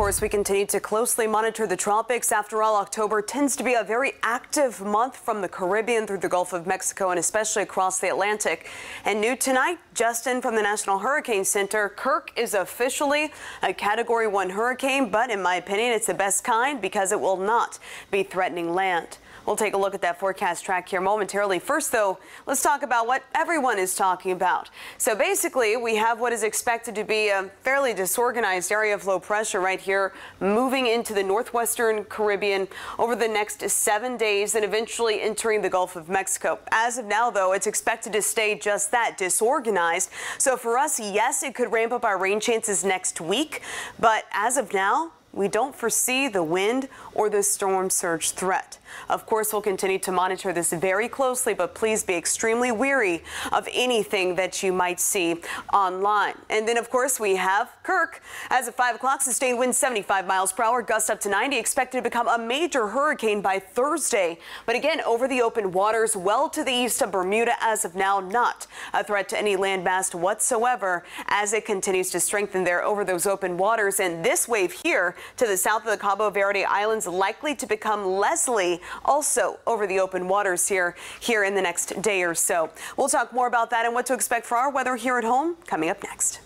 course, we continue to closely monitor the tropics. After all, October tends to be a very active month from the Caribbean through the Gulf of Mexico and especially across the Atlantic. And new tonight, Justin from the National Hurricane Center, Kirk is officially a Category 1 hurricane, but in my opinion, it's the best kind because it will not be threatening land. We'll take a look at that forecast track here momentarily. First, though, let's talk about what everyone is talking about. So basically, we have what is expected to be a fairly disorganized area of low pressure right here, moving into the northwestern Caribbean over the next seven days and eventually entering the Gulf of Mexico. As of now, though, it's expected to stay just that disorganized. So for us, yes, it could ramp up our rain chances next week. But as of now, we don't foresee the wind or the storm surge threat. Of course, we'll continue to monitor this very closely, but please be extremely weary of anything that you might see online. And then, of course, we have Kirk. As of 5 o'clock, sustained winds 75 miles per hour, gusts up to 90, expected to become a major hurricane by Thursday. But again, over the open waters, well to the east of Bermuda as of now, not a threat to any landmass whatsoever as it continues to strengthen there over those open waters. And this wave here to the south of the Cabo Verde Islands likely to become Leslie also over the open waters here here in the next day or so. We'll talk more about that and what to expect for our weather here at home coming up next.